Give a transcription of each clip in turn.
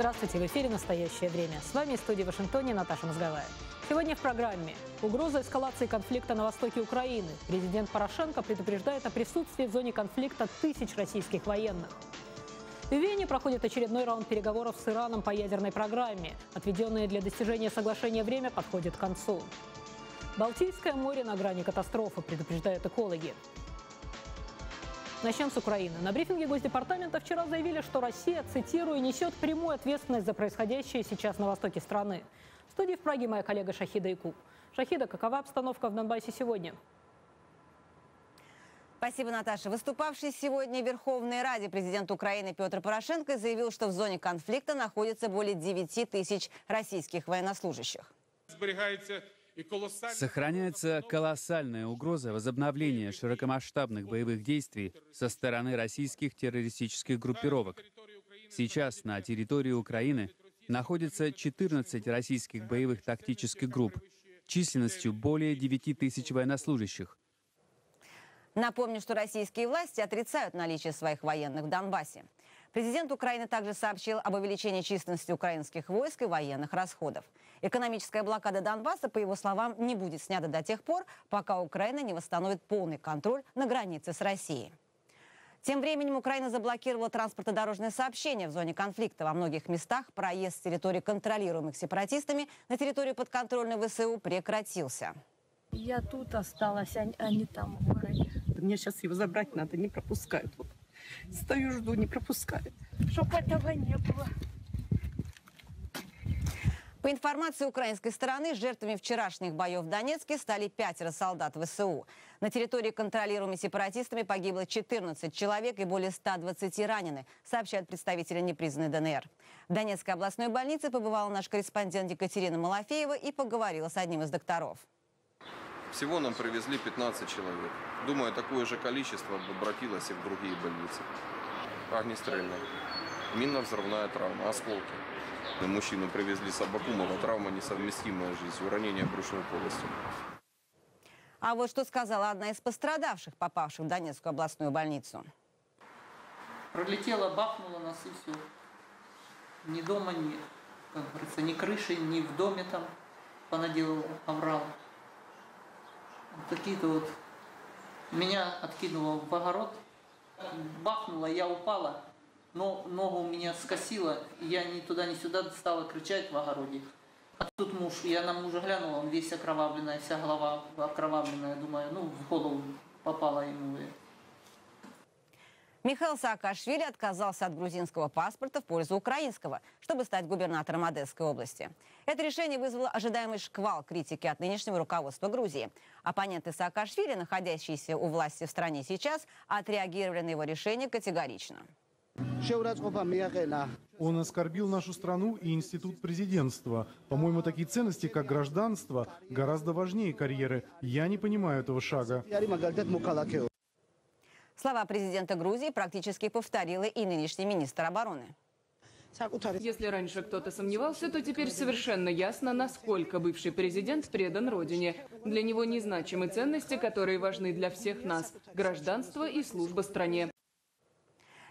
Здравствуйте, в эфире «Настоящее время». С вами в студии Вашингтоне Наташа Мозговая. Сегодня в программе угроза эскалации конфликта на востоке Украины. Президент Порошенко предупреждает о присутствии в зоне конфликта тысяч российских военных. В Вене проходит очередной раунд переговоров с Ираном по ядерной программе. Отведенное для достижения соглашения время подходит к концу. Балтийское море на грани катастрофы, предупреждают экологи. Начнем с Украины. На брифинге Госдепартамента вчера заявили, что Россия, цитирую, несет прямую ответственность за происходящее сейчас на востоке страны. В студии в Праге моя коллега Шахида Икуп. Шахида, какова обстановка в Донбассе сегодня? Спасибо, Наташа. Выступавший сегодня в Верховной Раде президент Украины Петр Порошенко заявил, что в зоне конфликта находится более 9 тысяч российских военнослужащих. Зберігається і колосальна Сохраняется колоссальная угроза возобновления широкомасштабных боевых действий со стороны российских террористических группировок. Сейчас на территории Украины находится 14 российских боевых тактических групп численностью более 9 тысяч военнослужащих. Напомню, что российские власти отрицают наличие своих военных в Донбассе. Президент Украины также сообщил об увеличении численности украинских войск и военных расходов. Экономическая блокада Донбасса, по его словам, не будет снята до тех пор, пока Украина не восстановит полный контроль на границе с Россией. Тем временем Украина заблокировала транспортно-дорожное сообщение в зоне конфликта. Во многих местах проезд с территории, контролируемых сепаратистами, на территорию подконтрольной ВСУ прекратился. Я тут осталась, а а не там в городе. Мне сейчас его забрать надо, не пропускают. Вот. Стою, жду, не пропускают. Чтоб этого не было. По информации украинской стороны, жертвами вчерашних боев в Донецке стали пятеро солдат ВСУ. На территории, контролируемой сепаратистами, погибло 14 человек и более 120 ранены, сообщают представители непризнанной ДНР. В Донецкой областной больнице побывала наш корреспондент Екатерина Малафеева и поговорила с одним из докторов. Всего нам привезли 15 человек. Думаю, такое же количество бы обратилось и в другие больницы. Огнестрельная. Минно-взрывная травма, осколки. Мужчину привезли с Абакумова, травма несовместимая с жизнью, ранение брюшной полости. А вот что сказала одна из пострадавших, попавших в Донецкую областную больницу. Пролетела, бахнула нас и все. Ни дома, ни, как говорится, ни крыши, ни в доме там понаделал аврал. Какие-то вот... Меня откинуло в огород, бахнуло, я упала, но ногу меня скосило, и я ни туда, ни сюда стала кричать в огороде. А тут муж, я на мужа глянула, он весь окровавленная, вся голова окровавленная, думаю, ну, в голову попала ему. Михаил Саакашвили отказался от грузинского паспорта в пользу украинского, чтобы стать губернатором Одесской области. Это решение вызвало ожидаемый шквал критики от нынешнего руководства Грузии. Оппоненты Саакашвили, находящиеся у власти в стране сейчас, отреагировали на его решение категорично. Он оскорбил нашу страну и институт президентства. По-моему, такие ценности, как гражданство, гораздо важнее карьеры. Я не понимаю этого шага. Слова президента Грузии практически повторила и нынешний министр обороны. Если раньше кто-то сомневался, то теперь совершенно ясно, насколько бывший президент предан родине. Для него незначимы ценности, которые важны для всех нас – гражданство и служба стране.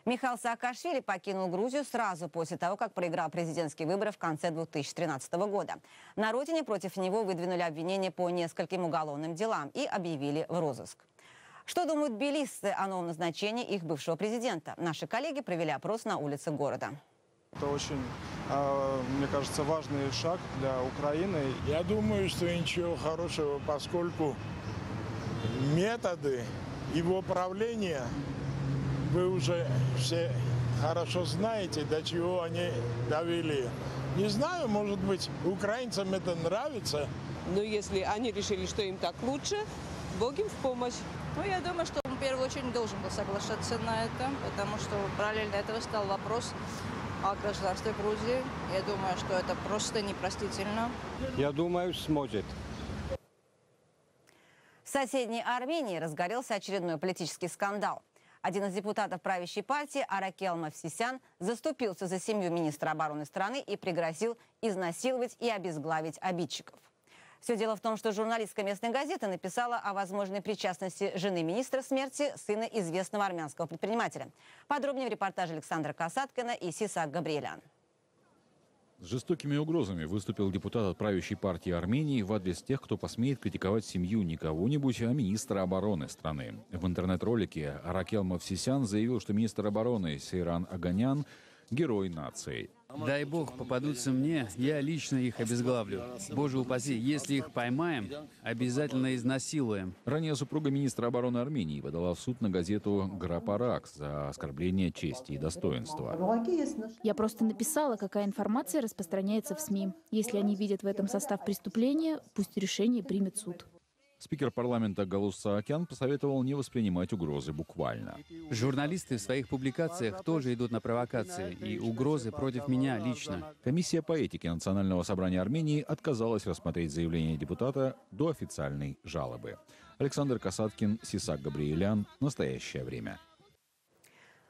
Михаил Саакашвили покинул Грузию сразу после того, как проиграл президентские выборы в конце 2013 года. На родине против него выдвинули обвинения по нескольким уголовным делам и объявили в розыск. Что думают белисты о новом назначении их бывшего президента? Наши коллеги провели опрос на улице города. Это очень, э, мне кажется, важный шаг для Украины. Я думаю, что ничего хорошего, поскольку методы его правления вы уже все хорошо знаете, до чего они довели. Не знаю, может быть, украинцам это нравится. Но если они решили, что им так лучше, Бог им в помощь. Ну, я думаю, что он в первую очередь должен был соглашаться на это, потому что параллельно этого стал вопрос о гражданстве Грузии. Я думаю, что это просто непростительно. Я думаю, сможет. В соседней Армении разгорелся очередной политический скандал. Один из депутатов правящей партии, Аракел Мавсисян, заступился за семью министра обороны страны и пригрозил изнасиловать и обезглавить обидчиков. Все дело в том, что журналистка местной газеты написала о возможной причастности жены министра смерти сына известного армянского предпринимателя. Подробнее в репортаже Александра Касаткина и Сиса Габриэлян. С жестокими угрозами выступил депутат от правящей партии Армении в адрес тех, кто посмеет критиковать семью не кого-нибудь, а министра обороны страны. В интернет-ролике Аракел Мавсисян заявил, что министр обороны Сейран Аганян – герой нации. Дай бог попадутся мне, я лично их обезглавлю. Боже упаси, если их поймаем, обязательно изнасилуем. Ранее супруга министра обороны Армении подала в суд на газету «Грапаракс» за оскорбление чести и достоинства. Я просто написала, какая информация распространяется в СМИ. Если они видят в этом состав преступления, пусть решение примет суд. Спикер парламента Галус Саакян посоветовал не воспринимать угрозы буквально. Журналисты в своих публикациях тоже идут на провокации и угрозы против меня лично. Комиссия по этике Национального собрания Армении отказалась рассмотреть заявление депутата до официальной жалобы. Александр Касаткин, Сисак Габриэлян. Настоящее время.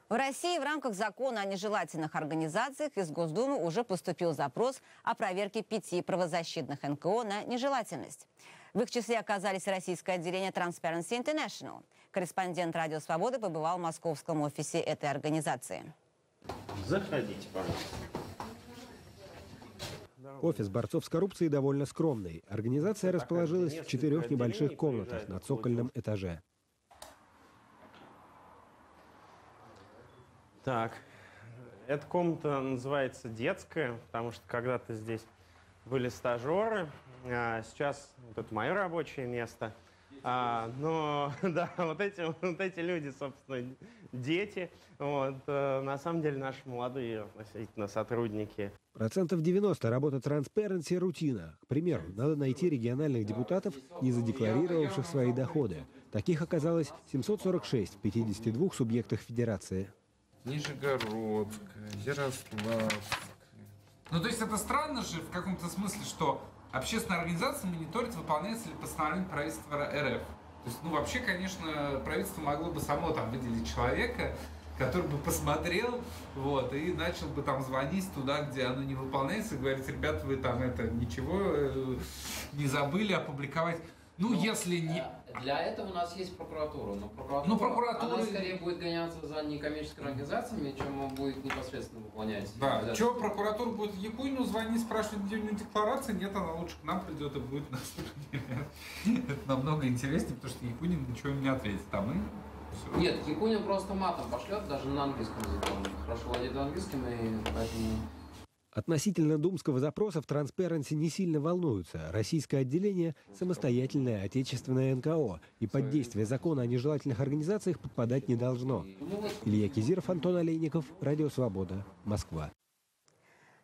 В России в рамках закона о нежелательных организациях из Госдумы уже поступил запрос о проверке пяти правозащитных НКО на нежелательность. В их числе оказались российское отделение Transparency International. Корреспондент «Радио Свободы» побывал в московском офисе этой организации. Заходите, пожалуйста. Офис борцов с коррупцией довольно скромный. Организация расположилась в четырех небольших комнатах на цокольном этаже. Так, эта комната называется детская, потому что когда-то здесь были стажеры, а сейчас вот это мое рабочее место. А, но да, вот эти, вот эти люди, собственно, дети, вот, э, на самом деле наши молодые относительно сотрудники. Процентов 90 работа Transparency рутина. К примеру, надо найти региональных депутатов, не задекларировавших свои доходы. Таких оказалось 746 в 52 субъектах федерации. Нижегородская, Ярославская. Ну, то есть это странно же в каком-то смысле, что общественная организация мониторит, выполняется ли постановление правительства РФ. То есть, ну, вообще, конечно, правительство могло бы само там выделить человека, который бы посмотрел, вот, и начал бы там звонить туда, где оно не выполняется, и говорить, ребята, вы там это ничего э, не забыли опубликовать. Ну, если не... Для этого у нас есть прокуратура. Но прокуратура, Ну, прокуратура- она скорее будет гоняться за некоммерческими организациями, чем он будет непосредственно выполнять. Да, чего прокуратура будет Якунину звонить, спрашивать, него декларация? Нет, она лучше к нам придет и будет нас Это намного интереснее, потому что Якунин ничего не ответит. Там и все. Нет, Якунин просто матом пошлет, даже на английском языке. Он хорошо владеет английским, и поэтому... Относительно думского запроса в Transparency не сильно волнуются. Российское отделение – самостоятельное отечественное НКО, и под действие закона о нежелательных организациях подпадать не должно. Илья Кизиров, Антон Олейников, Радио Свобода, Москва.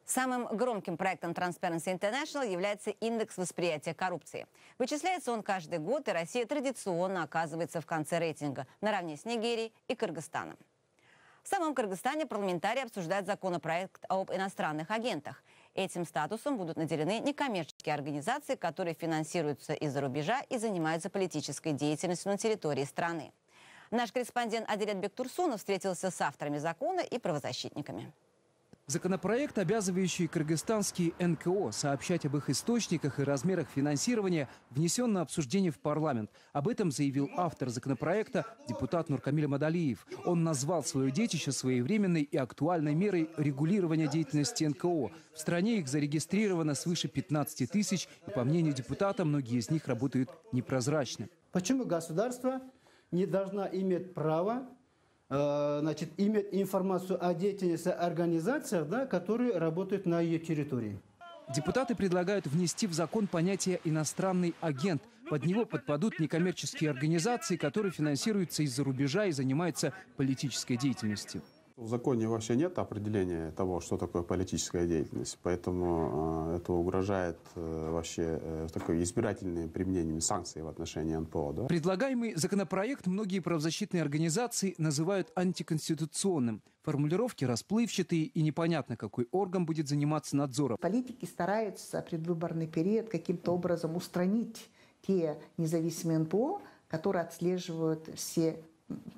Самым громким проектом Transparency International является индекс восприятия коррупции. Вычисляется он каждый год, и Россия традиционно оказывается в конце рейтинга, наравне с Нигерией и Кыргызстаном. В самом Кыргызстане парламентарии обсуждают законопроект об иностранных агентах. Этим статусом будут наделены некоммерческие организации, которые финансируются из-за рубежа и занимаются политической деятельностью на территории страны. Наш корреспондент Адилет Бектурсунов встретился с авторами закона и правозащитниками. Законопроект, обязывающий кыргызстанские НКО сообщать об их источниках и размерах финансирования, внесен на обсуждение в парламент. Об этом заявил автор законопроекта, депутат Нуркамиль Мадалиев. Он назвал свое детище своевременной и актуальной мерой регулирования деятельности НКО. В стране их зарегистрировано свыше 15 тысяч, и, по мнению депутата, многие из них работают непрозрачно. Почему государство не должно иметь право э, значит, иметь информацию о деятельности организаций, да, которые работают на ее территории? Депутаты предлагают внести в закон понятие «иностранный агент». Под него подпадут некоммерческие организации, которые финансируются из-за рубежа и занимаются политической деятельностью. В законе вообще нет определения того, что такое политическая деятельность, поэтому э, это угрожает э, вообще э, такой избирательным применением санкций в отношении НПО. Да? Предлагаемый законопроект многие правозащитные организации называют антиконституционным. Формулировки расплывчатые и непонятно, какой орган будет заниматься надзором. Политики стараются предвыборный период каким-то образом устранить те независимые НПО, которые отслеживают все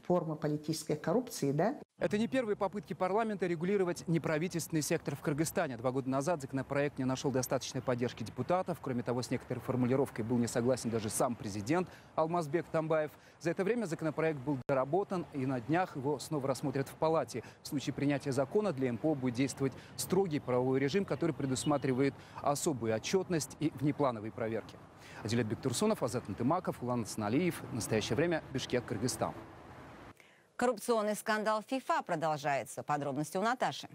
формы политической коррупции, да? Это не первые попытки парламента регулировать неправительственный сектор в Кыргызстане. Два года назад законопроект не нашел достаточной поддержки депутатов. Кроме того, с некоторой формулировкой был не согласен даже сам президент Алмазбек Тамбаев. За это время законопроект был доработан, и на днях его снова рассмотрят в палате. В случае принятия закона для МПО будет действовать строгий правовой режим, который предусматривает особую отчетность и внеплановые проверки. Адилет Бектурсунов, Азат Антымаков, Улан Сналиев. Настоящее время Бишкек, Кыргызстан. Коррупционный скандал ФИФА продолжается. Подробности у Наташи.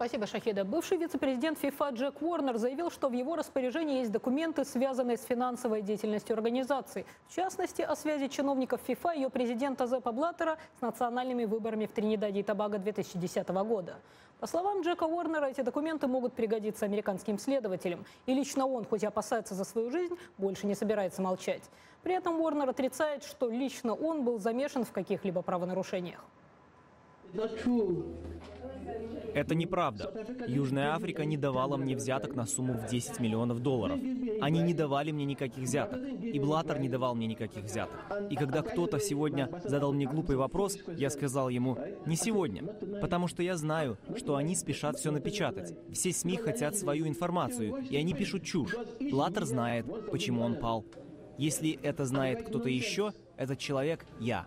Спасибо, Шахида. Бывший вице-президент ФИФА Джек Уорнер заявил, что в его распоряжении есть документы, связанные с финансовой деятельностью организации. В частности, о связи чиновников ФИФА и ее президента Зепа Блаттера с национальными выборами в Тринидаде и Тобаго 2010 года. По словам Джека Уорнера, эти документы могут пригодиться американским следователям. И лично он, хоть и опасается за свою жизнь, больше не собирается молчать. При этом Уорнер отрицает, что лично он был замешан в каких-либо правонарушениях. Это неправда. Южная Африка не давала мне взяток на сумму в 10 миллионов долларов. Они не давали мне никаких взяток. И Блаттер не давал мне никаких взяток. И когда кто-то сегодня задал мне глупый вопрос, я сказал ему «не сегодня», потому что я знаю, что они спешат все напечатать. Все СМИ хотят свою информацию, и они пишут чушь. Блаттер знает, почему он пал. Если это знает кто-то еще, этот человек – я.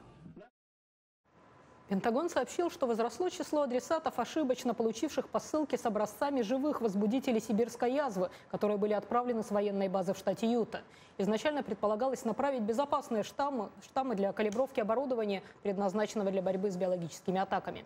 Пентагон сообщил, что возросло число адресатов, ошибочно получивших посылки с образцами живых возбудителей сибирской язвы, которые были отправлены с военной базы в штате Юта. Изначально предполагалось направить безопасные штаммы, штаммы для калибровки оборудования, предназначенного для борьбы с биологическими атаками.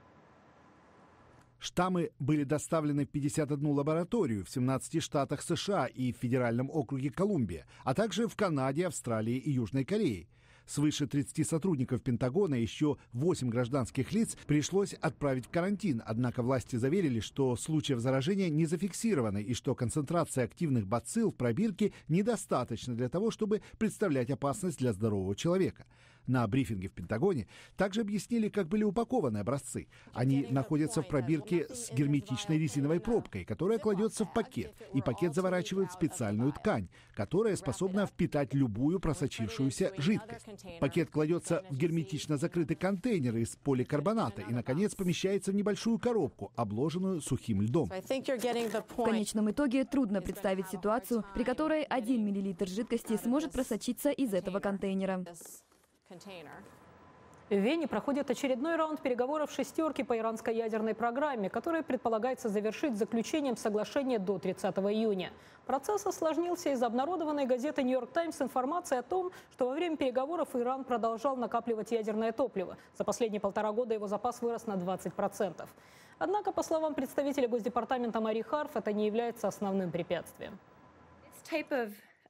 Штаммы были доставлены в 51 лабораторию в 17 штатах США и в Федеральном округе Колумбия, а также в Канаде, Австралии и Южной Корее. Свыше 30 сотрудников Пентагона и еще 8 гражданских лиц пришлось отправить в карантин, однако власти заверили, что случаев заражения не зафиксировано и что концентрация активных бацилл в пробирке недостаточно для того, чтобы представлять опасность для здорового человека. На брифинге в Пентагоне также объяснили, как были упакованы образцы. Они находятся в пробирке с герметичной резиновой пробкой, которая кладется в пакет, и пакет заворачивает в специальную ткань, которая способна впитать любую просочившуюся жидкость. Пакет кладется в герметично закрытый контейнер из поликарбоната и, наконец, помещается в небольшую коробку, обложенную сухим льдом. В конечном итоге трудно представить ситуацию, при которой 1 мл жидкости сможет просочиться из этого контейнера. В Вене проходит очередной раунд переговоров шестерки по иранской ядерной программе, который предполагается завершить заключением соглашения до 30 июня. Процесс осложнился из-за обнародованной газеты «Нью-Йорк Таймс» информации о том, что во время переговоров Иран продолжал накапливать ядерное топливо. За последние полтора года его запас вырос на 20%. Однако, по словам представителя Госдепартамента Мари Харф, это не является основным препятствием.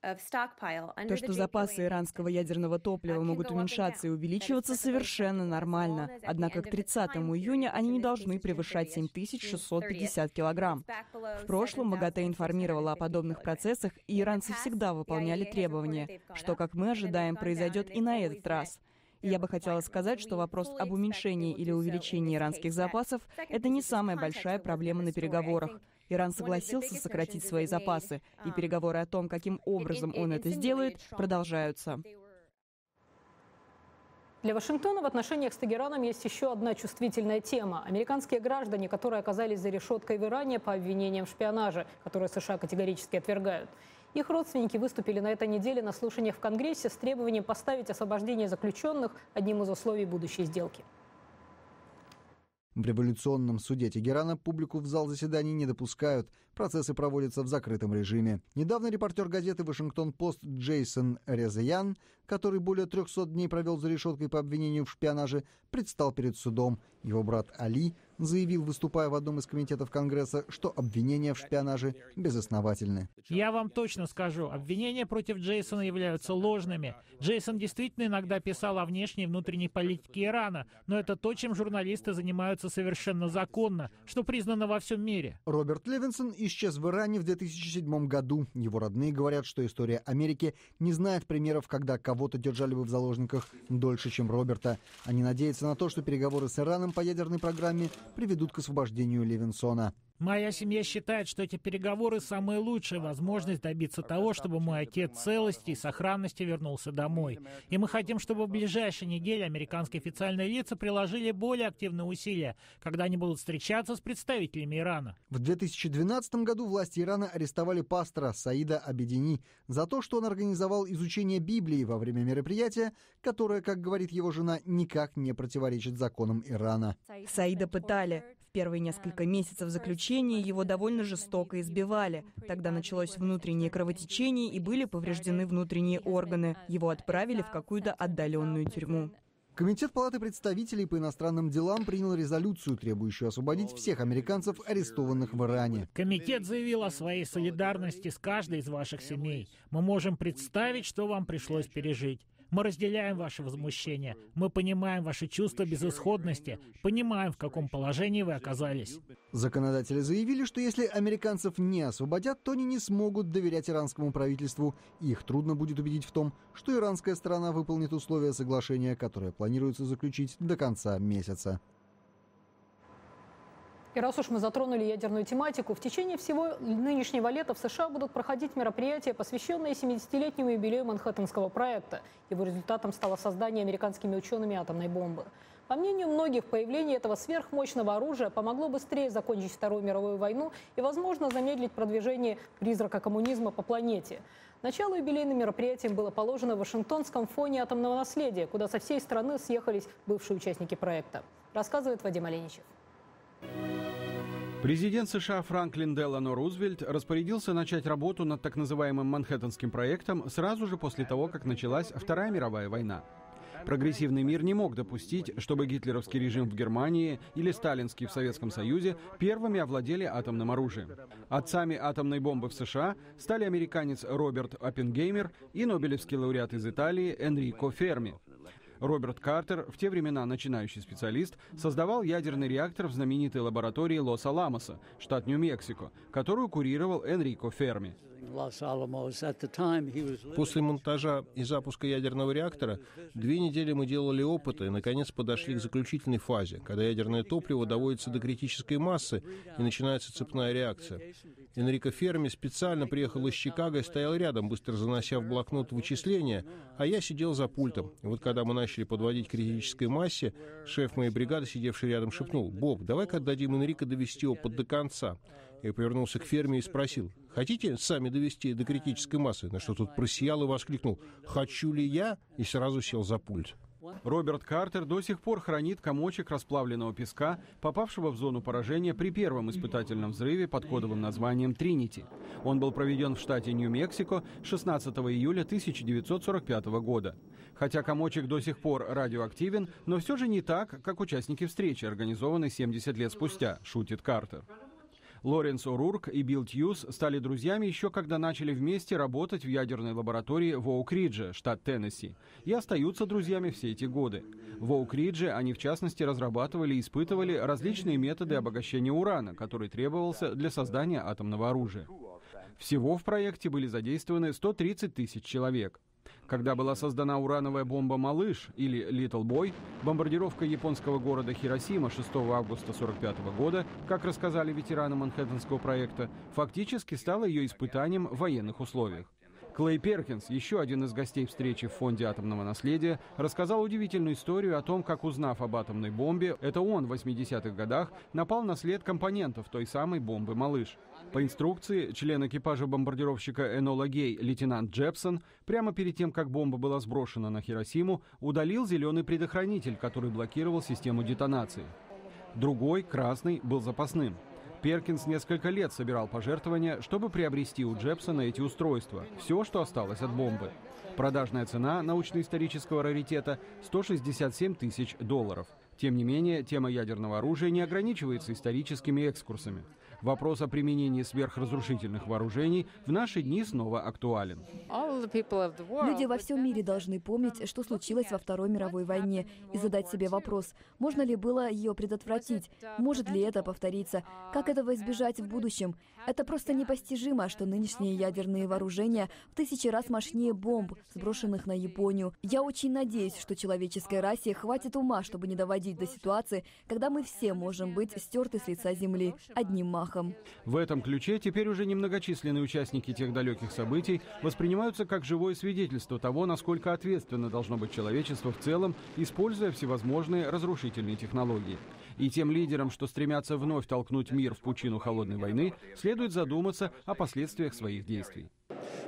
То, что запасы иранского ядерного топлива могут уменьшаться и увеличиваться, совершенно нормально. Однако к 30 июня они не должны превышать 7650 килограмм. В прошлом МАГАТЭ информировала о подобных процессах, и иранцы всегда выполняли требования, что, как мы ожидаем, произойдет и на этот раз. И я бы хотела сказать, что вопрос об уменьшении или увеличении иранских запасов – это не самая большая проблема на переговорах. Иран согласился сократить свои запасы, и переговоры о том, каким образом он это сделает, продолжаются. Для Вашингтона в отношениях с Тегераном есть еще одна чувствительная тема. Американские граждане, которые оказались за решеткой в Иране по обвинениям в шпионаже, которые США категорически отвергают. Их родственники выступили на этой неделе на слушаниях в Конгрессе с требованием поставить освобождение заключенных одним из условий будущей сделки. В революционном суде Тегерана публику в зал заседаний не допускают. Процессы проводятся в закрытом режиме. Недавно репортер газеты «Вашингтон-Пост» Джейсон Резаян, который более 300 дней провел за решеткой по обвинению в шпионаже, предстал перед судом. Его брат Али заявил, выступая в одном из комитетов Конгресса, что обвинения в шпионаже безосновательны. Я вам точно скажу, обвинения против Джейсона являются ложными. Джейсон действительно иногда писал о внешней и внутренней политике Ирана, но это то, чем журналисты занимаются совершенно законно, что признано во всем мире. Роберт Левинсон исчез в Иране в 2007 году. Его родные говорят, что история Америки не знает примеров, когда кого-то держали бы в заложниках дольше, чем Роберта. Они надеются на то, что переговоры с Ираном по ядерной программе приведут к освобождению Левинсона. Моя семья считает, что эти переговоры – самая лучшая возможность добиться того, чтобы мой отец целости и сохранности вернулся домой. И мы хотим, чтобы в ближайшие недели американские официальные лица приложили более активные усилия, когда они будут встречаться с представителями Ирана. В 2012 году власти Ирана арестовали пастора Саида Абедини за то, что он организовал изучение Библии во время мероприятия, которое, как говорит его жена, никак не противоречит законам Ирана. Саида пытали. Первые несколько месяцев заключения его довольно жестоко избивали. Тогда началось внутреннее кровотечение и были повреждены внутренние органы. Его отправили в какую-то отдаленную тюрьму. Комитет Палаты представителей по иностранным делам принял резолюцию, требующую освободить всех американцев, арестованных в Иране. Комитет заявил о своей солидарности с каждой из ваших семей. Мы можем представить, что вам пришлось пережить. Мы разделяем ваше возмущение. Мы понимаем ваши чувства безысходности, понимаем, в каком положении вы оказались. Законодатели заявили, что если американцев не освободят, то они не смогут доверять иранскому правительству. Их трудно будет убедить в том, что иранская сторона выполнит условия соглашения, которое планируется заключить до конца месяца. И раз уж мы затронули ядерную тематику, в течение всего нынешнего лета в США будут проходить мероприятия, посвященные 70-летнему юбилею Манхэттенского проекта. Его результатом стало создание американскими учеными атомной бомбы. По мнению многих, появление этого сверхмощного оружия помогло быстрее закончить Вторую мировую войну и, возможно, замедлить продвижение призрака коммунизма по планете. Начало юбилейным мероприятием было положено в Вашингтонском фоне атомного наследия, куда со всей страны съехались бывшие участники проекта. Рассказывает Вадим Оленичев. Президент США Франклин Делано Рузвельт распорядился начать работу над так называемым Манхэттенским проектом сразу же после того, как началась Вторая мировая война. Прогрессивный мир не мог допустить, чтобы гитлеровский режим в Германии или сталинский в Советском Союзе первыми овладели атомным оружием. Отцами атомной бомбы в США стали американец Роберт Оппенгеймер и нобелевский лауреат из Италии Энрико Ферми. Роберт Картер, в те времена начинающий специалист, создавал ядерный реактор в знаменитой лаборатории Лос-Аламоса, штат Нью-Мексико, которую курировал Энрико Ферми. После монтажа и запуска ядерного реактора две недели мы делали опыты и, наконец, подошли к заключительной фазе, когда ядерное топливо доводится до критической массы и начинается цепная реакция. Энрико Ферми специально приехал из Чикаго и стоял рядом, быстро занося в блокнот вычисления, а я сидел за пультом. И вот когда мы начали подводить к критической массе, шеф моей бригады, сидевший рядом, шепнул, «Боб, давай-ка отдадим Энрико довести опыт до конца». Я повернулся к ферме и спросил, «Хотите сами довести до критической массы?» На что тут просиял и воскликнул, «Хочу ли я?» и сразу сел за пульт. Роберт Картер до сих пор хранит комочек расплавленного песка, попавшего в зону поражения при первом испытательном взрыве под кодовым названием «Тринити». Он был проведен в штате Нью-Мексико 16 июля 1945 года. Хотя комочек до сих пор радиоактивен, но все же не так, как участники встречи, организованной 70 лет спустя, шутит Картер. Лоренс О'Рурк и Билл Тьюз стали друзьями еще когда начали вместе работать в ядерной лаборатории в Оук-Ридже, штат Теннесси, и остаются друзьями все эти годы. В Оук-Ридже они, в частности, разрабатывали и испытывали различные методы обогащения урана, который требовался для создания атомного оружия. Всего в проекте были задействованы 130 тысяч человек. Когда была создана урановая бомба «Малыш» или «Литл Бой», бомбардировка японского города Хиросима 6 августа 1945 года, как рассказали ветераны Манхэттенского проекта, фактически стала ее испытанием в военных условиях. Клей Перкинс, еще один из гостей встречи в Фонде атомного наследия, рассказал удивительную историю о том, как, узнав об атомной бомбе, это он в 80-х годах напал на след компонентов той самой бомбы «Малыш». По инструкции, член экипажа бомбардировщика Энола Гей, лейтенант Джепсон, прямо перед тем, как бомба была сброшена на Хиросиму, удалил зеленый предохранитель, который блокировал систему детонации. Другой, красный, был запасным. Перкинс несколько лет собирал пожертвования, чтобы приобрести у Джепсона эти устройства. Все, что осталось от бомбы. Продажная цена научно-исторического раритета – 167 тысяч долларов. Тем не менее, тема ядерного оружия не ограничивается историческими экскурсами. Вопрос о применении сверхразрушительных вооружений в наши дни снова актуален. Люди во всем мире должны помнить, что случилось во Второй мировой войне, и задать себе вопрос, можно ли было ее предотвратить, может ли это повториться, как этого избежать в будущем. Это просто непостижимо, что нынешние ядерные вооружения в тысячи раз мощнее бомб, сброшенных на Японию. Я очень надеюсь, что человеческой расе хватит ума, чтобы не доводить до ситуации, когда мы все можем быть стерты с лица Земли одним махом. Размахом. В этом ключе теперь уже немногочисленные участники тех далеких событий воспринимаются как живое свидетельство того, насколько ответственно должно быть человечество в целом, используя всевозможные разрушительные технологии. И тем лидерам, что стремятся вновь толкнуть мир в пучину холодной войны, следует задуматься о последствиях своих действий.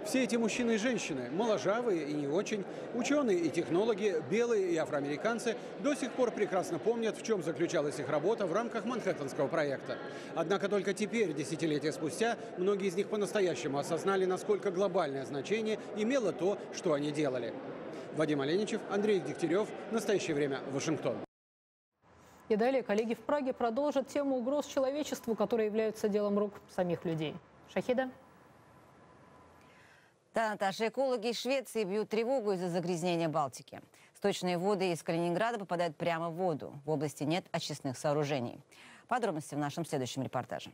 Все эти мужчины и женщины, моложавые и не очень, ученые и технологи, белые и афроамериканцы, до сих пор прекрасно помнят, в чем заключалась их работа в рамках Манхэттенского проекта. Однако только теперь, десятилетия спустя, многие из них по-настоящему осознали, насколько глобальное значение имело то, что они делали. Вадим Оленичев, Андрей Дегтярев. Настоящее время. Вашингтон. И далее коллеги в Праге продолжат тему угроз человечеству, которые являются делом рук самих людей. Шахида? Да, Наташа, экологи Швеции бьют тревогу из-за загрязнения Балтики. Сточные воды из Калининграда попадают прямо в воду. В области нет очистных сооружений. Подробности в нашем следующем репортаже.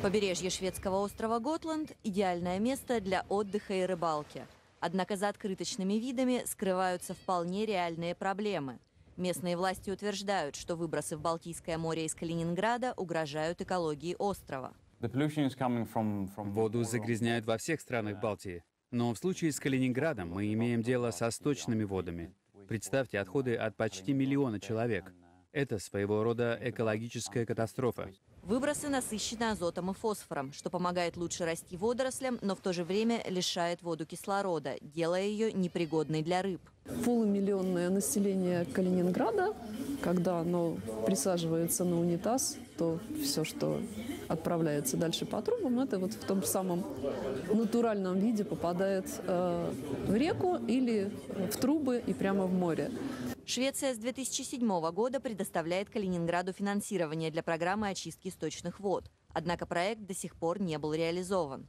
Побережье шведского острова Готланд – идеальное место для отдыха и рыбалки. Однако за открыточными видами скрываются вполне реальные проблемы. Местные власти утверждают, что выбросы в Балтийское море из Калининграда угрожают экологии острова. Воду загрязняют во всех странах Балтии. Но в случае с Калининградом мы имеем дело со сточными водами. Представьте отходы от почти миллиона человек. Это своего рода экологическая катастрофа. Выбросы насыщены азотом и фосфором, что помогает лучше расти водорослям, но в то же время лишает воду кислорода, делая ее непригодной для рыб. Полумиллионное население Калининграда, когда оно присаживается на унитаз, то все, что отправляется дальше по трубам, это вот в том самом натуральном виде попадает э, в реку или в трубы и прямо в море. Швеция с 2007 года предоставляет Калининграду финансирование для программы очистки сточных вод. Однако проект до сих пор не был реализован.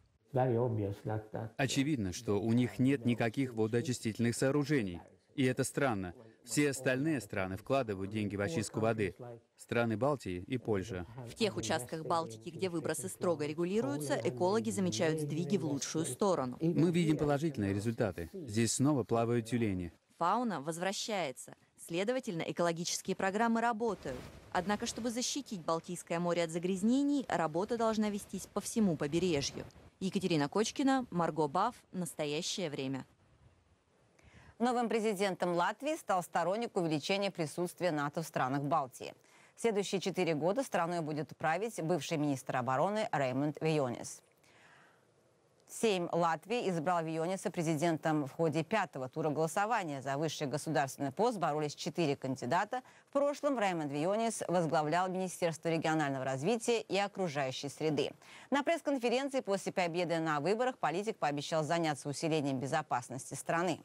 Очевидно, что у них нет никаких водоочистительных сооружений. И это странно. Все остальные страны вкладывают деньги в очистку воды. Страны Балтии и Польша. В тех участках Балтики, где выбросы строго регулируются, экологи замечают сдвиги в лучшую сторону. Мы видим положительные результаты. Здесь снова плавают тюлени. Фауна возвращается. Следовательно, экологические программы работают. Однако, чтобы защитить Балтийское море от загрязнений, работа должна вестись по всему побережью. Екатерина Кочкина, Марго Баф. Настоящее время. Новым президентом Латвии стал сторонник увеличения присутствия НАТО в странах Балтии. В следующие четыре года страной будет править бывший министр обороны Реймонд Вионис. Сейм Латвии избрал Виониса президентом в ходе пятого тура голосования. За высший государственный пост боролись четыре кандидата. В прошлом Реймонд Вионис возглавлял Министерство регионального развития и окружающей среды. На пресс-конференции после победы на выборах политик пообещал заняться усилением безопасности страны.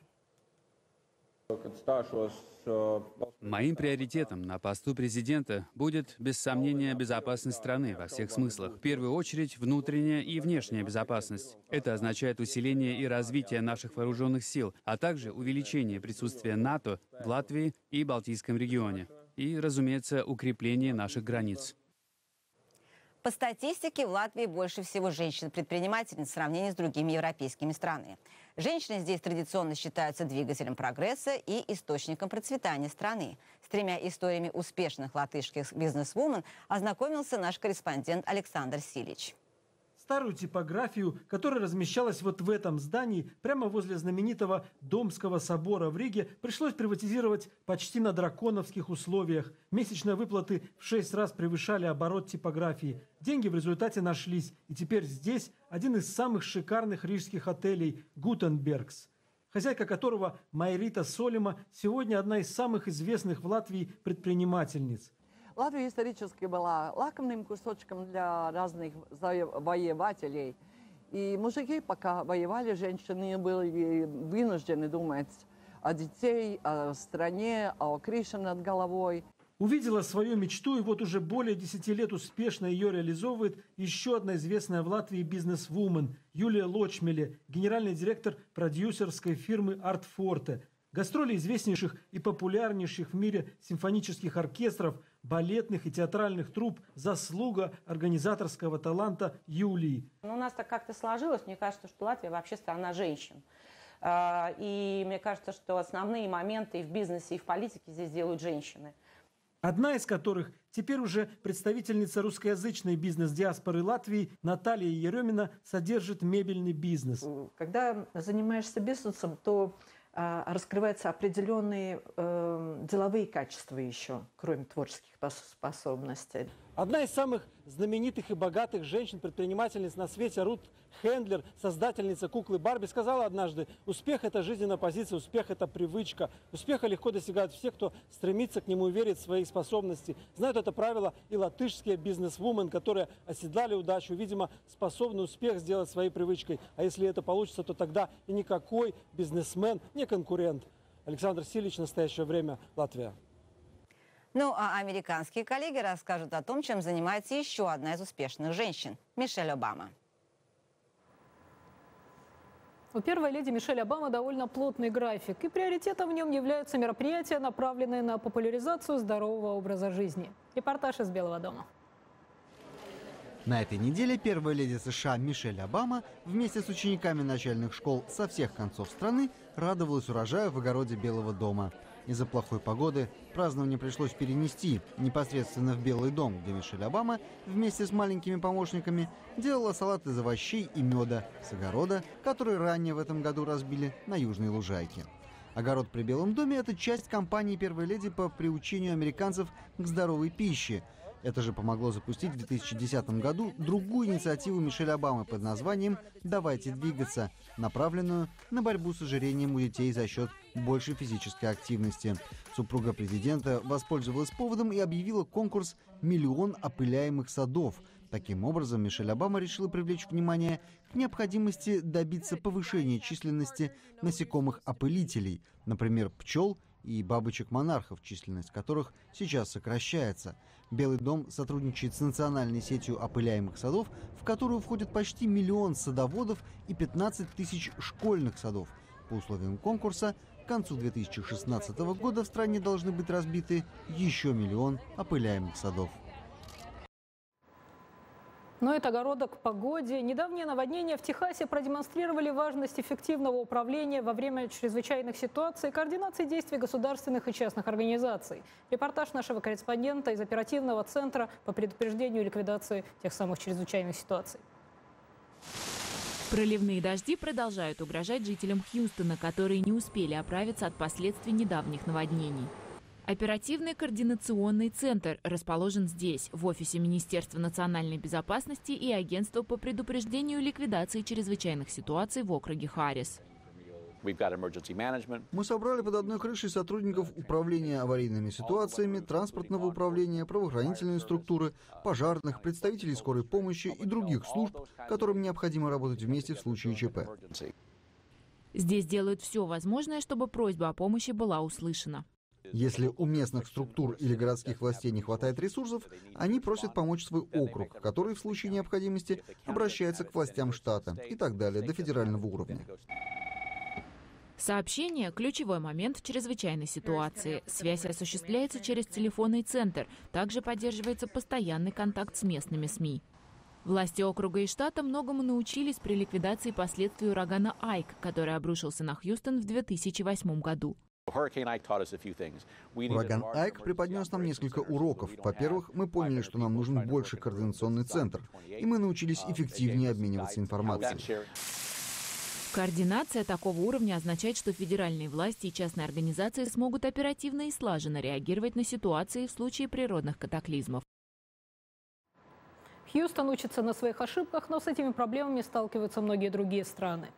Моим приоритетом на посту президента будет, без сомнения, безопасность страны во всех смыслах. В первую очередь, внутренняя и внешняя безопасность. Это означает усиление и развитие наших вооруженных сил, а также увеличение присутствия НАТО в Латвии и Балтийском регионе. И, разумеется, укрепление наших границ. По статистике, в Латвии больше всего женщин-предпринимательниц в сравнении с другими европейскими странами. Женщины здесь традиционно считаются двигателем прогресса и источником процветания страны. С тремя историями успешных латышских бизнес-вумен ознакомился наш корреспондент Александр Силич старую типографию, которая размещалась вот в этом здании, прямо возле знаменитого Домского собора в Риге, пришлось приватизировать почти на драконовских условиях. Месячные выплаты в шесть раз превышали оборот типографии. Деньги в результате нашлись, и теперь здесь один из самых шикарных рижских отелей – Гутенбергс хозяйка которого Майрита Солима сегодня одна из самых известных в Латвии предпринимательниц. Латвия исторически была лакомым кусочком для разных воевателей. И мужики, пока воевали, женщины были вынуждены думать о детей, о стране, о крыше над головой. Увидела свою мечту и вот уже более 10 лет успешно ее реализовывает еще одна известная в Латвии бизнес-вумен Юлия Лочмеле, генеральный директор продюсерской фирмы «Артфорте». Гастроли известнейших и популярнейших в мире симфонических оркестров – балетных и театральных труп заслуга организаторского таланта Юлии. Ну, у нас так как-то сложилось, мне кажется, что Латвия вообще страна женщин. А, и мне кажется, что основные моменты и в бизнесе, и в политике здесь делают женщины. Одна из которых теперь уже представительница русскоязычной бизнес-диаспоры Латвии Наталья Еремина содержит мебельный бизнес. Когда занимаешься бизнесом, то раскрываются определенные э, деловые качества еще, кроме творческих способностей. Одна из самых знаменитых и богатых женщин-предпринимательниц на свете, Рут Хендлер, создательница куклы Барби, сказала однажды, успех – это жизненная позиция, успех – это привычка. Успеха легко достигают все, кто стремится к нему и верит в свои способности. Знают это правило и латышские бизнес-вумен, которые оседлали удачу, видимо, способны успех сделать своей привычкой. А если это получится, то тогда и никакой бизнесмен не конкурент. Александр Силич, настоящее время, Латвия. Ну а американские коллеги расскажут о том, чем занимается еще одна из успешных женщин – Мишель Обама. У первой леди Мишель Обама довольно плотный график, и приоритетом в нем являются мероприятия, направленные на популяризацию здорового образа жизни. Репортаж из Белого дома. На этой неделе первая леди США Мишель Обама вместе с учениками начальных школ со всех концов страны радовалась урожаю в огороде Белого дома – из-за плохой погоды празднование пришлось перенести непосредственно в Белый дом, где Мишель Обама вместе с маленькими помощниками делала салат из овощей и меда с огорода, который ранее в этом году разбили на Южной Лужайке. Огород при Белом доме – это часть кампании Первой леди по приучению американцев к здоровой пище – это же помогло запустить в 2010 году другую инициативу Мишель Обамы под названием «Давайте двигаться», направленную на борьбу с ожирением у детей за счет большей физической активности. Супруга президента воспользовалась поводом и объявила конкурс «Миллион опыляемых садов», Таким образом, Мишель Обама решила привлечь внимание к необходимости добиться повышения численности насекомых-опылителей, например, пчел и бабочек-монархов, численность которых сейчас сокращается. Белый дом сотрудничает с национальной сетью опыляемых садов, в которую входит почти миллион садоводов и 15 тысяч школьных садов. По условиям конкурса, к концу 2016 года в стране должны быть разбиты еще миллион опыляемых садов. Но это огорода к погоде. Недавние наводнения в Техасе продемонстрировали важность эффективного управления во время чрезвычайных ситуаций и координации действий государственных и частных организаций. Репортаж нашего корреспондента из оперативного центра по предупреждению и ликвидации тех самых чрезвычайных ситуаций. Проливные дожди продолжают угрожать жителям Хьюстона, которые не успели оправиться от последствий недавних наводнений. Оперативный координационный центр расположен здесь, в офисе Министерства национальной безопасности и Агентства по предупреждению и ликвидации чрезвычайных ситуаций в округе Харрис. Мы собрали под одной крышей сотрудников управления аварийными ситуациями, транспортного управления, правоохранительной структуры, пожарных, представителей скорой помощи и других служб, которым необходимо работать вместе в случае ЧП. Здесь делают все возможное, чтобы просьба о помощи была услышана. Если у местных структур или городских властей не хватает ресурсов, они просят помочь свой округ, который в случае необходимости обращается к властям штата и так далее, до федерального уровня. Сообщение – ключевой момент в чрезвычайной ситуации. Связь осуществляется через телефонный центр. Также поддерживается постоянный контакт с местными СМИ. Власти округа и штата многому научились при ликвидации последствий урагана Айк, который обрушился на Хьюстон в 2008 году. Ураган Айк преподнес нам несколько уроков. Во-первых, мы поняли, что нам нужен больше координационный центр, и мы научились эффективнее обмениваться информацией. Координация такого уровня означает, что федеральные власти и частные организации смогут оперативно и слаженно реагировать на ситуации в случае природных катаклизмов. Хьюстон учится на своих ошибках, но с этими проблемами сталкиваются многие другие страны.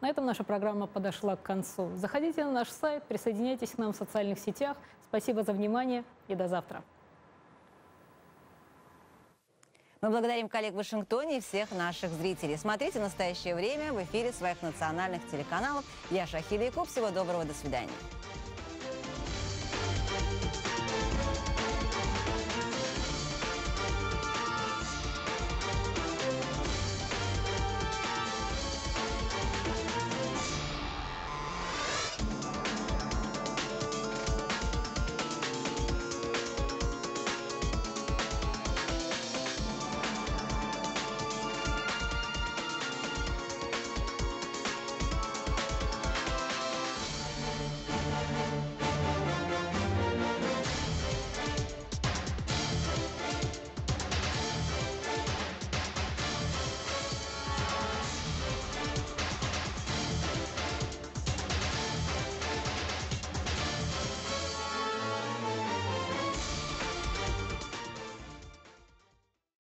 На этом наша программа подошла к концу. Заходите на наш сайт, присоединяйтесь к нам в социальных сетях. Спасибо за внимание и до завтра. Мы благодарим коллег в Вашингтоне и всех наших зрителей. Смотрите «Настоящее время» в эфире своих национальных телеканалов. Я Шахида Якуб. Всего доброго, до свидания.